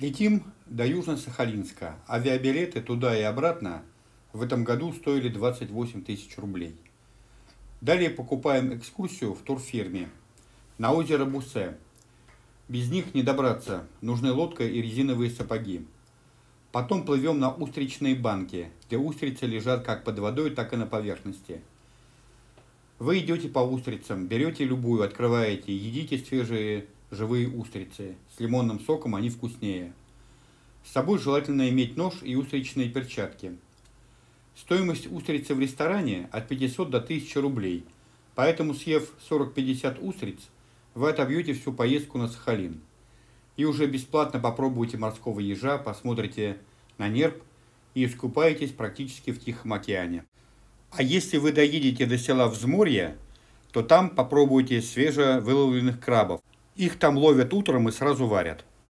Летим до Южно-Сахалинска. Авиабилеты туда и обратно в этом году стоили 28 тысяч рублей. Далее покупаем экскурсию в турфирме на озеро Бусе. Без них не добраться, нужны лодка и резиновые сапоги. Потом плывем на устричные банки, где устрицы лежат как под водой, так и на поверхности. Вы идете по устрицам, берете любую, открываете, едите свежие живые устрицы. С лимонным соком они вкуснее. С собой желательно иметь нож и устричные перчатки. Стоимость устрицы в ресторане от 500 до 1000 рублей, поэтому съев 40-50 устриц, вы отобьете всю поездку на Сахалин. И уже бесплатно попробуйте морского ежа, посмотрите на нерп и искупаетесь практически в Тихом океане. А если вы доедете до села Взморье, то там попробуйте свежевыловленных крабов. Их там ловят утром и сразу варят.